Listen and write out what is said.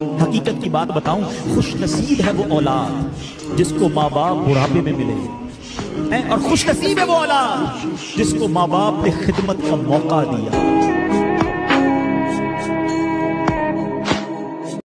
हकीकत की बात बताऊँ खुश नसीब है वो औलाद, जिसको माँ बाप बुढ़ापे में मिले और खुश नसीब है वो औलाद, जिसको माँ बाप ने खिदमत का मौका दिया।